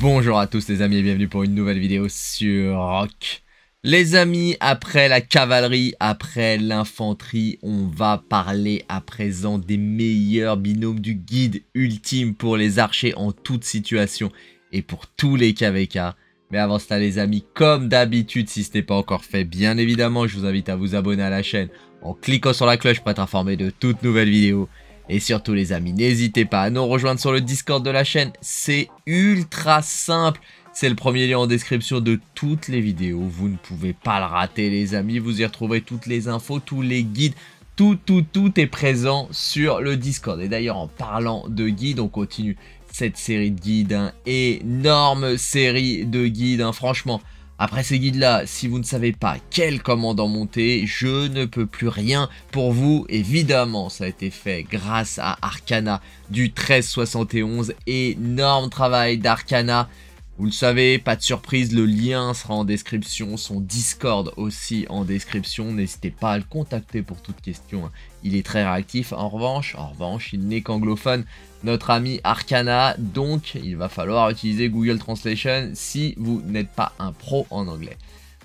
Bonjour à tous les amis et bienvenue pour une nouvelle vidéo sur Rock. Les amis, après la cavalerie, après l'infanterie, on va parler à présent des meilleurs binômes du guide ultime pour les archers en toute situation et pour tous les KVK. Mais avant cela les amis, comme d'habitude, si ce n'est pas encore fait, bien évidemment, je vous invite à vous abonner à la chaîne en cliquant sur la cloche pour être informé de toutes nouvelles vidéos. Et surtout les amis, n'hésitez pas à nous rejoindre sur le Discord de la chaîne, c'est ultra simple. C'est le premier lien en description de toutes les vidéos, vous ne pouvez pas le rater les amis, vous y retrouverez toutes les infos, tous les guides, tout, tout, tout est présent sur le Discord. Et d'ailleurs, en parlant de guides, on continue cette série de guides, hein. énorme série de guides, hein. franchement. Après ces guides-là, si vous ne savez pas quel commandant monter, je ne peux plus rien pour vous. Évidemment, ça a été fait grâce à Arcana du 1371. Énorme travail d'Arcana. Vous le savez, pas de surprise, le lien sera en description, son Discord aussi en description. N'hésitez pas à le contacter pour toute question. Hein. Il est très réactif. En revanche, en revanche, il n'est qu'anglophone. Notre ami Arcana, donc il va falloir utiliser Google Translation si vous n'êtes pas un pro en anglais.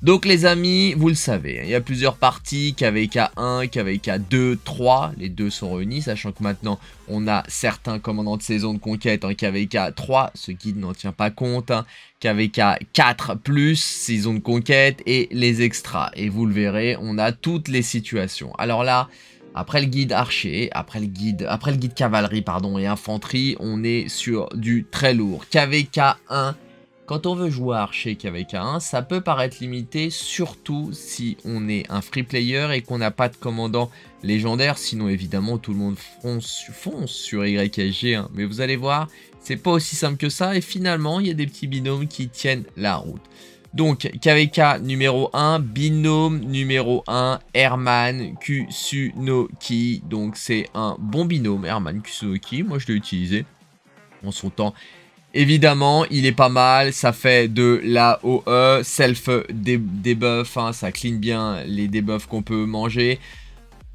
Donc les amis, vous le savez, il y a plusieurs parties, KVK1, KVK2, 3, les deux sont réunis, sachant que maintenant on a certains commandants de saison de conquête en KVK 3, ce guide n'en tient pas compte, hein. KVK 4 plus, saison de conquête et les extras. Et vous le verrez, on a toutes les situations. Alors là, après le guide archer, après le guide, après le guide cavalerie pardon et infanterie, on est sur du très lourd. KVK 1 quand on veut jouer archer qu'avec 1, ça peut paraître limité, surtout si on est un free player et qu'on n'a pas de commandant légendaire, sinon évidemment tout le monde fonce, sur YSG, hein. mais vous allez voir, c'est pas aussi simple que ça, et finalement il y a des petits binômes qui tiennent la route. Donc KVK numéro 1, binôme numéro 1, Herman Kusunoki, donc c'est un bon binôme, Herman Kusunoki, moi je l'ai utilisé en son temps Évidemment, il est pas mal, ça fait de la OE, self debuff, hein, ça clean bien les debuffs qu'on peut manger.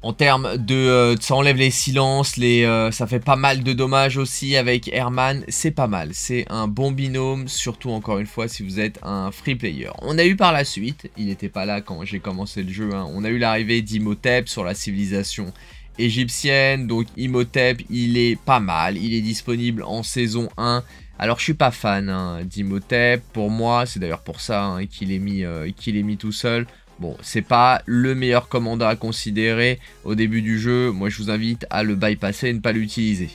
En termes de... Euh, ça enlève les silences, les, euh, ça fait pas mal de dommages aussi avec Herman, c'est pas mal. C'est un bon binôme, surtout encore une fois si vous êtes un free player. On a eu par la suite, il n'était pas là quand j'ai commencé le jeu, hein, on a eu l'arrivée d'Imhotep sur la civilisation égyptienne. Donc Imhotep, il est pas mal, il est disponible en saison 1 alors je suis pas fan hein, d'Imhotep, pour moi, c'est d'ailleurs pour ça hein, qu'il est, mis, euh, mis tout seul. Bon, c'est pas le meilleur commandant à considérer au début du jeu, moi je vous invite à le bypasser et ne pas l'utiliser.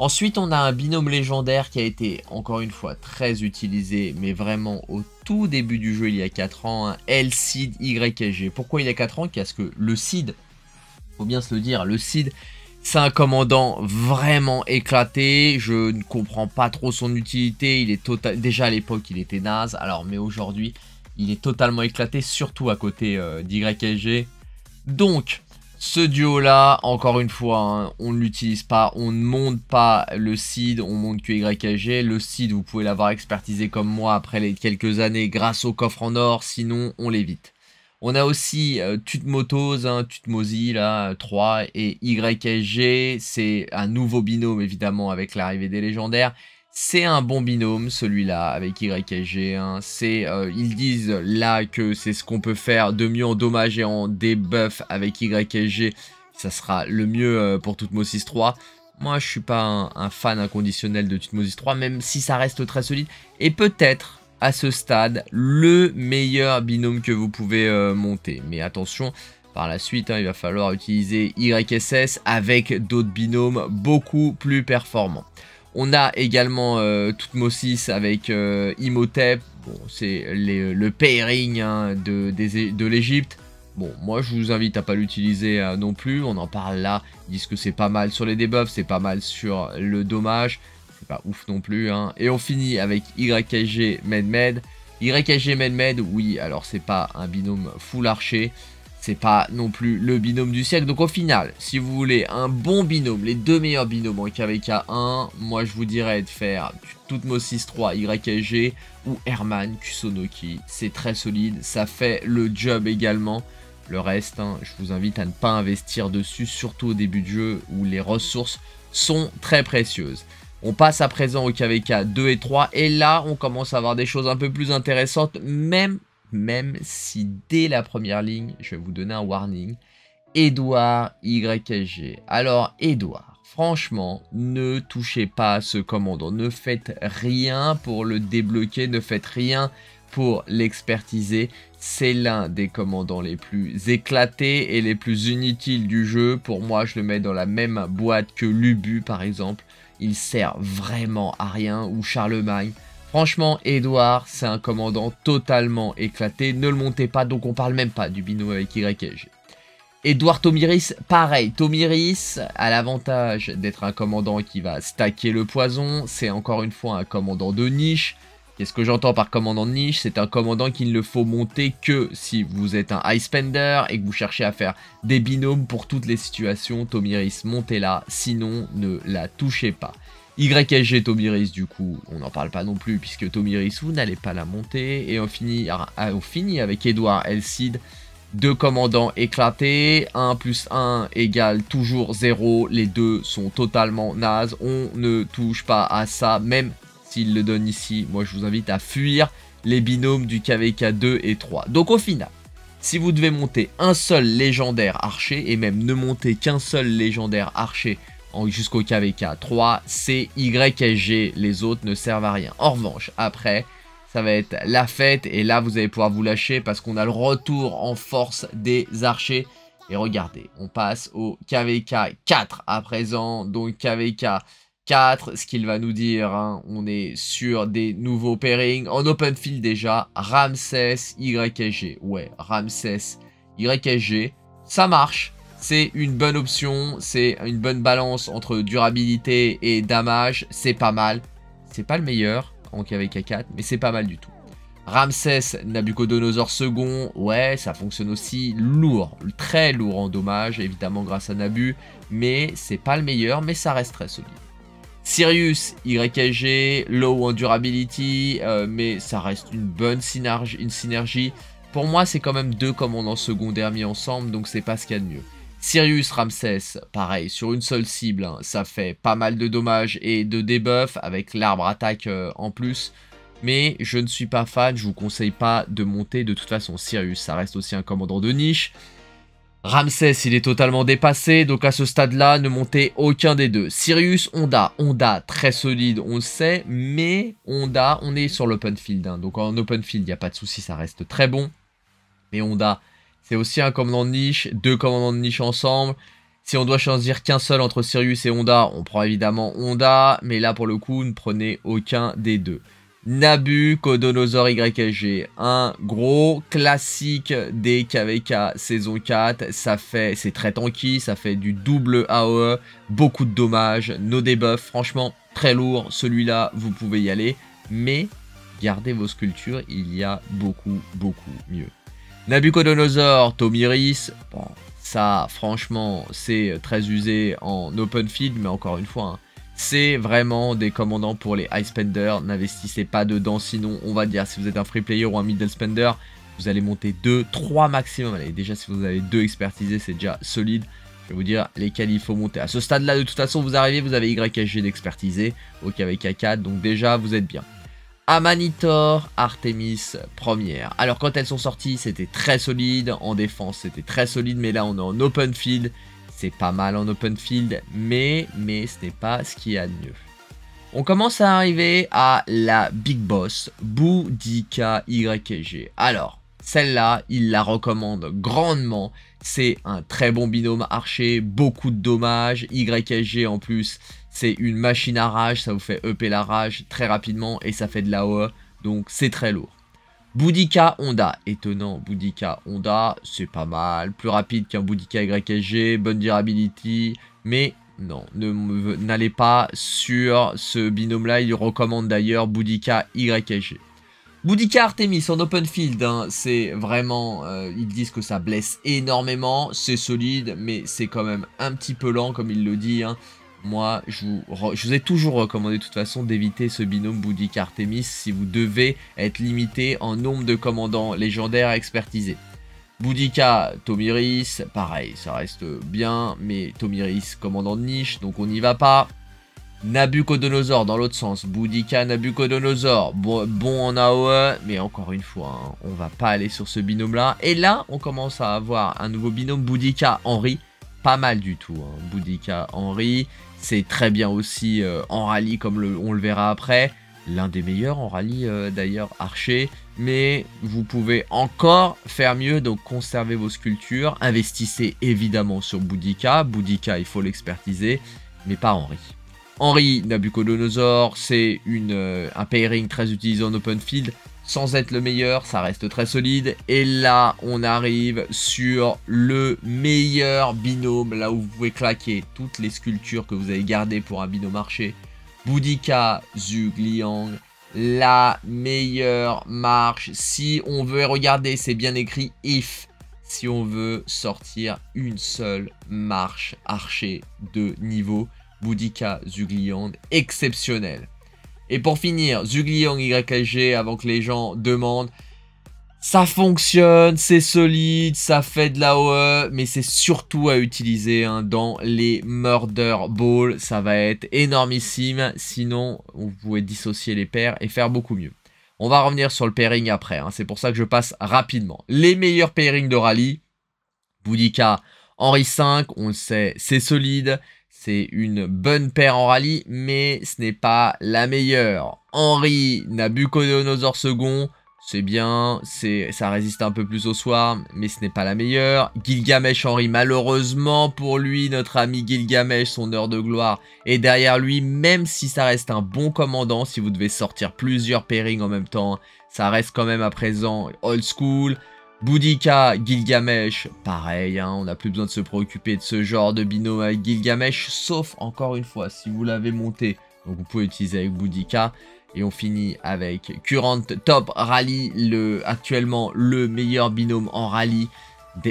Ensuite, on a un binôme légendaire qui a été, encore une fois, très utilisé, mais vraiment au tout début du jeu, il y a 4 ans, un L-Cid YSG. Pourquoi il y a 4 ans? Parce que le Cid, faut bien se le dire, le Cid, c'est un commandant vraiment éclaté, je ne comprends pas trop son utilité, il est total... déjà à l'époque il était naze, alors mais aujourd'hui il est totalement éclaté, surtout à côté euh, d'YSG. Donc, ce duo là, encore une fois, hein, on ne l'utilise pas, on ne monte pas le seed, on monte que YSG. Le seed, vous pouvez l'avoir expertisé comme moi après les quelques années grâce au coffre en or, sinon on l'évite. On a aussi euh, hein, là, 3 et YSG. C'est un nouveau binôme, évidemment, avec l'arrivée des légendaires. C'est un bon binôme, celui-là, avec YSG. Hein. Euh, ils disent là que c'est ce qu'on peut faire de mieux en dommage et en debuff avec YSG. Ça sera le mieux euh, pour Tutmosis 3. Moi, je suis pas un, un fan inconditionnel de Tutmosis 3, même si ça reste très solide. Et peut-être à ce stade le meilleur binôme que vous pouvez euh, monter. Mais attention, par la suite, hein, il va falloir utiliser YSS avec d'autres binômes beaucoup plus performants. On a également euh, avec euh, Imhotep. Bon, c'est le pairing hein, de, de l'Egypte. Bon, moi je vous invite à pas l'utiliser euh, non plus. On en parle là. Ils disent que c'est pas mal sur les debuffs, c'est pas mal sur le dommage pas ouf non plus. Hein. Et on finit avec YKG Medmed. YKG Medmed, oui, alors c'est pas un binôme full archer. C'est pas non plus le binôme du siècle. Donc au final, si vous voulez un bon binôme, les deux meilleurs binômes en KVK1, moi je vous dirais de faire Tutmosis 3 YKG ou Herman Kusonoki. C'est très solide, ça fait le job également. Le reste, hein, je vous invite à ne pas investir dessus, surtout au début du jeu où les ressources sont très précieuses. On passe à présent au KVK 2 et 3 et là on commence à avoir des choses un peu plus intéressantes même, même si dès la première ligne, je vais vous donner un warning, Edouard YSG. Alors Edouard, franchement, ne touchez pas à ce commandant, ne faites rien pour le débloquer, ne faites rien pour l'expertiser. C'est l'un des commandants les plus éclatés et les plus inutiles du jeu. Pour moi, je le mets dans la même boîte que Lubu par exemple il sert vraiment à rien, ou Charlemagne. Franchement, Edouard, c'est un commandant totalement éclaté. Ne le montez pas, donc on parle même pas du binôme avec YG. Edouard Tomiris, pareil. Tomiris a l'avantage d'être un commandant qui va stacker le poison. C'est encore une fois un commandant de niche. Qu'est-ce que j'entends par commandant de niche C'est un commandant qu'il ne faut monter que si vous êtes un high spender et que vous cherchez à faire des binômes pour toutes les situations. Tomiris, montez-la, sinon ne la touchez pas. YSG Tomiris, du coup, on n'en parle pas non plus puisque Tomiris, vous n'allez pas la monter. Et on finit, ah, on finit avec Edouard Elcid. Deux commandants éclatés, 1 plus 1 égale toujours 0, les deux sont totalement nazes, on ne touche pas à ça, même s'il le donne ici, moi je vous invite à fuir les binômes du KVK 2 et 3. Donc au final, si vous devez monter un seul légendaire archer, et même ne monter qu'un seul légendaire archer jusqu'au KVK 3, c'est YSG, les autres ne servent à rien. En revanche, après, ça va être la fête, et là vous allez pouvoir vous lâcher parce qu'on a le retour en force des archers. Et regardez, on passe au KVK 4 à présent, donc KVK 4, ce qu'il va nous dire, hein, on est sur des nouveaux pairings. En open field déjà, Ramsès YSG. Ouais, Ramsès YSG. Ça marche. C'est une bonne option. C'est une bonne balance entre durabilité et damage. C'est pas mal. C'est pas le meilleur en KVK 4, mais c'est pas mal du tout. Ramsès Nabucodonosor second, ouais, ça fonctionne aussi lourd, très lourd en dommage, évidemment grâce à Nabu, mais c'est pas le meilleur, mais ça reste très solide. Sirius YSG, low en durability, euh, mais ça reste une bonne synergie, une synergie. Pour moi, c'est quand même deux commandants secondaires mis ensemble, donc c'est pas ce qu'il y a de mieux. Sirius Ramsès, pareil, sur une seule cible, hein, ça fait pas mal de dommages et de debuff avec l'arbre attaque euh, en plus. Mais je ne suis pas fan, je vous conseille pas de monter de toute façon Sirius, ça reste aussi un commandant de niche. Ramsès, il est totalement dépassé, donc à ce stade-là, ne montez aucun des deux. Sirius, Honda, Honda, très solide, on le sait, mais Honda, on est sur l'open field, hein. donc en open field, il n'y a pas de souci, ça reste très bon. Mais Honda, c'est aussi un commandant de niche, deux commandants de niche ensemble. Si on doit choisir qu'un seul entre Sirius et Honda, on prend évidemment Honda, mais là pour le coup, ne prenez aucun des deux. Nabucodonosor YSG, un gros classique des KVK saison 4, ça fait, c'est très tanky, ça fait du double AOE, beaucoup de dommages, no debuff, franchement très lourd, celui-là vous pouvez y aller, mais gardez vos sculptures, il y a beaucoup beaucoup mieux. Nabucodonosor, Tomiris, bon, ça franchement c'est très usé en open field, mais encore une fois, hein, c'est vraiment des commandants pour les high spenders. N'investissez pas dedans, sinon on va dire si vous êtes un free player ou un middle spender, vous allez monter 2, 3 maximum. Allez, déjà si vous avez 2 expertisés, c'est déjà solide. Je vais vous dire lesquels il faut monter. À ce stade-là, de toute façon, vous arrivez, vous avez YSG d'expertisé, ok avec A4, donc déjà vous êtes bien. Amanitor, Artemis première. Alors quand elles sont sorties, c'était très solide. En défense, c'était très solide. Mais là, on est en open field. C'est pas mal en open field, mais, mais ce n'est pas ce qu'il y a de mieux. On commence à arriver à la Big Boss, Boudika YG. Alors, celle-là, il la recommande grandement. C'est un très bon binôme archer, beaucoup de dommages. YSG en plus, c'est une machine à rage, ça vous fait EP la rage très rapidement et ça fait de la l'AOE, donc c'est très lourd. Boudica Honda, étonnant, Boudica Honda, c'est pas mal, plus rapide qu'un Boudica YSG, bonne durability, mais non, n'allez pas sur ce binôme-là, il recommande d'ailleurs Boudica YSG. Boudica Artemis en open field, hein, c'est vraiment, euh, ils disent que ça blesse énormément, c'est solide, mais c'est quand même un petit peu lent comme il le dit, hein. Moi, je vous, ai toujours recommandé de toute façon d'éviter ce binôme Boudica Artemis si vous devez être limité en nombre de commandants légendaires à expertiser. Boudica, Tomiris, pareil, ça reste bien, mais Tomiris, commandant de niche, donc on n'y va pas. Nabucodonosor dans l'autre sens, Boudica, Nabucodonosor, bon, en AOE, mais encore une fois, hein, on va pas aller sur ce binôme-là. Et là, on commence à avoir un nouveau binôme, Boudica-Henri, pas mal du tout. Hein. Boudica-Henri, c'est très bien aussi euh, en rallye, comme on le verra après. L'un des meilleurs en rallye euh, d'ailleurs, Archer. Mais vous pouvez encore faire mieux, donc conservez vos sculptures. Investissez évidemment sur Boudica. Boudica, il faut l'expertiser, mais pas Henri. Henri Nabucodonosor, c'est euh, un pairing très utilisé en open field. Sans être le meilleur, ça reste très solide. Et là, on arrive sur le meilleur binôme. Là où vous pouvez claquer toutes les sculptures que vous avez gardées pour un binôme marché. Boudica Zhu Liang. La meilleure marche. Si on veut regarder, c'est bien écrit if. Si on veut sortir une seule marche archer de niveau. Boudica Zugliang, exceptionnel. Et pour finir, Zugliang YLG, avant que les gens demandent, ça fonctionne, c'est solide, ça fait de la OE, mais c'est surtout à utiliser hein, dans les Murder Balls. Ça va être énormissime, sinon vous pouvve dissocier les paires et faire beaucoup mieux. On va revenir sur le pairing après, hein. c'est pour ça que je passe rapidement. Les meilleurs pairings de rallye, Boudica Henri V, on le sait, c'est solide. C'est une bonne paire en rallye, mais ce n'est pas la meilleure. Henri Nabucodonosor II, c'est bien, ça résiste un peu plus au soir, mais ce n'est pas la meilleure. Gilgamesh Henri, malheureusement pour lui, notre ami Gilgamesh, son heure de gloire, est derrière lui, même si ça reste un bon commandant, si vous devez sortir plusieurs pairings en même temps, ça reste quand même à présent old school. Boudica, Gilgamesh, pareil, hein, on n'a plus besoin de se préoccuper de ce genre de binôme avec Gilgamesh, sauf encore une fois, si vous l'avez monté, donc vous pouvez utiliser avec Boudica. Et on finit avec Current Top Rally, le, actuellement le meilleur binôme en rallye,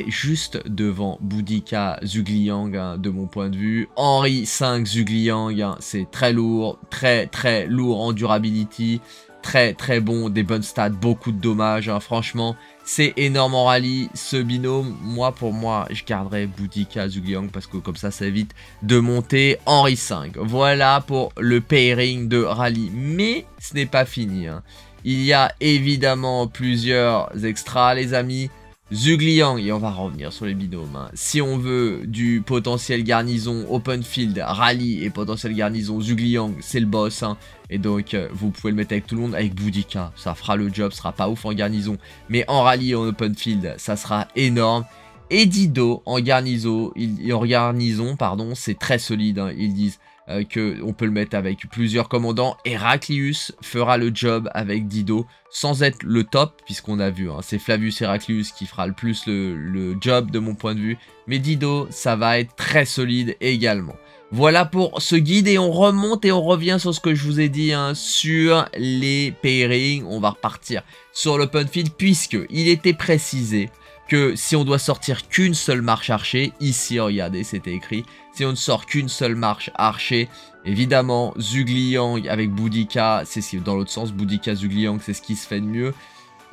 juste devant Boudica Zugliang hein, de mon point de vue. Henri 5 Zugliang, hein, c'est très lourd, très très lourd en durability, très très bon, des bonnes stats, beaucoup de dommages, franchement. C'est énorme en rallye, ce binôme. Moi, pour moi, je garderai Boudica Zugliang parce que comme ça, ça évite de monter Henri 5. Voilà pour le pairing de rallye. Mais ce n'est pas fini. Hein. Il y a évidemment plusieurs extras, les amis. Zugliang, et on va revenir sur les binômes. Hein. Si on veut du potentiel garnison open field, rallye et potentiel garnison, Zugliang, c'est le boss. Hein. Et donc, euh, vous pouvez le mettre avec tout le monde, avec Boudica. Ça fera le job, sera pas ouf en garnison. Mais en rallye et en open field, ça sera énorme. Et Dido, en garnison, en garnison pardon, c'est très solide. Hein. Ils disent euh, qu'on peut le mettre avec plusieurs commandants. Heraclius fera le job avec Dido sans être le top, puisqu'on a vu, hein, c'est Flavius Heraclius qui fera le plus le, job de mon point de vue. Mais Dido, ça va être très solide également. Voilà pour ce guide et on remonte et on revient sur ce que je vous ai dit hein, sur les pairings. On va repartir sur l'open field puisque il était précisé que si on doit sortir qu'une seule marche archer, ici regardez c'était écrit, si on ne sort qu'une seule marche archer, évidemment Zugliang avec Boudica, c'est dans l'autre sens, Boudica Zugliang c'est ce qui se fait de mieux.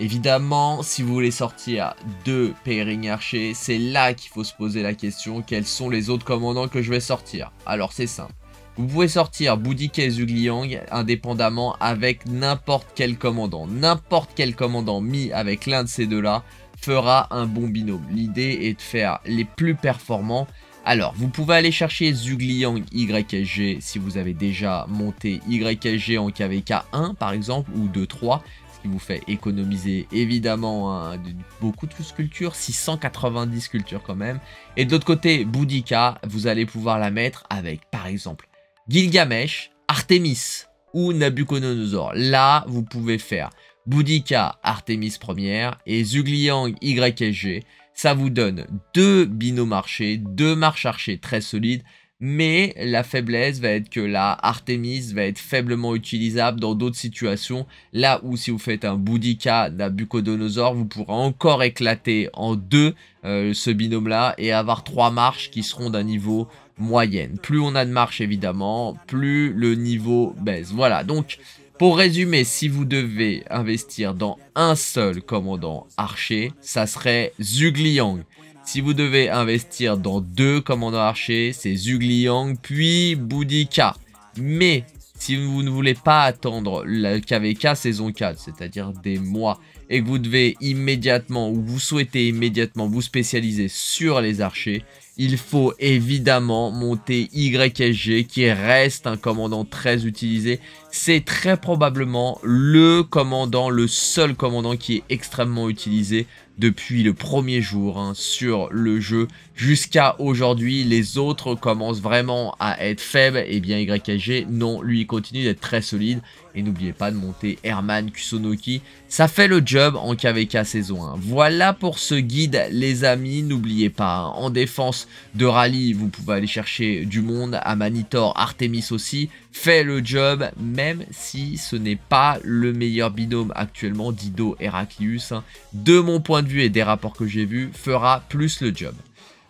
Évidemment, si vous voulez sortir deux pairing archer, c'est là qu'il faut se poser la question, quels sont les autres commandants que je vais sortir? Alors c'est simple. Vous pouvez sortir Boudica et Zugliang indépendamment avec n'importe quel commandant. N'importe quel commandant mis avec l'un de ces deux-là fera un bon binôme. L'idée est de faire les plus performants. Alors, vous pouvez aller chercher Zugliang YSG si vous avez déjà monté YSG en KVK1 par exemple, ou 2-3, ce qui vous fait économiser évidemment beaucoup de sculptures, 690 sculptures quand même. Et de l'autre côté, Boudica, vous allez pouvoir la mettre avec par exemple Gilgamesh, Artemis ou Nabucodonosor. Là, vous pouvez faire Boudica Artemis première et Zugliang YSG. Ça vous donne deux binômes archers, deux marches archers très solides, mais la faiblesse va être que la Artemis va être faiblement utilisable dans d'autres situations, là où si vous faites un Boudica Nabucodonosor, vous pourrez encore éclater en deux euh, ce binôme-là et avoir trois marches qui seront d'un niveau moyenne. Plus on a de marches évidemment, plus le niveau baisse. Voilà, donc pour résumer, si vous devez investir dans un seul commandant archer, ça serait Zugliang. Si vous devez investir dans deux commandants archers, c'est Zugliang puis Boudica. Mais si vous ne voulez pas attendre la KVK saison 4, c'est-à-dire des mois, et que vous devez immédiatement, ou vous souhaitez immédiatement vous spécialiser sur les archers, il faut évidemment monter YSG qui reste un commandant très utilisé. C'est très probablement le commandant, le seul commandant qui est extrêmement utilisé depuis le premier jour hein, sur le jeu jusqu'à aujourd'hui. Les autres commencent vraiment à être faibles. Et eh bien YSG, non, lui continue d'être très solide. Et n'oubliez pas de monter Herman Kusonoki. Ça fait le job en KVK saison 1. Voilà pour ce guide les amis. N'oubliez pas, hein, en défense de rallye, vous pouvez aller chercher du monde. À Manitor, Artemis aussi. Fait le job, même si ce n'est pas le meilleur binôme actuellement. Dido Heraclius. Hein. De mon point de vue et des rapports que j'ai vus, fera plus le job.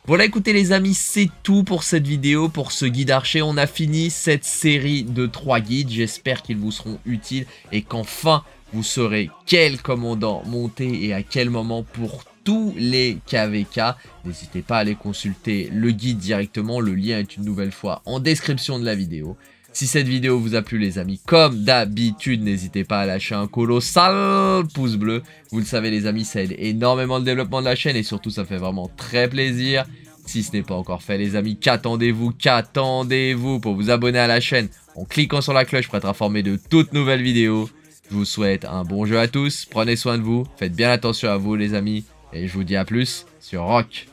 Voilà écoutez les amis, c'est tout pour cette vidéo, pour ce guide archer. On a fini cette série de 3 guides. J'espère qu'ils vous seront utiles et qu'enfin vous saurez quel commandant monter et à quel moment pour tous les KVK. N'hésitez pas à aller consulter le guide directement. Le lien est une nouvelle fois en description de la vidéo. Si cette vidéo vous a plu les amis, comme d'habitude, n'hésitez pas à lâcher un colossal pouce bleu. Vous le savez les amis, ça aide énormément le développement de la chaîne et surtout ça fait vraiment très plaisir. Si ce n'est pas encore fait les amis, qu'attendez-vous Qu'attendez-vous pour vous abonner à la chaîne en cliquant sur la cloche pour être informé de toutes nouvelles vidéos Je vous souhaite un bon jeu à tous, prenez soin de vous, faites bien attention à vous les amis et je vous dis à plus sur Rock.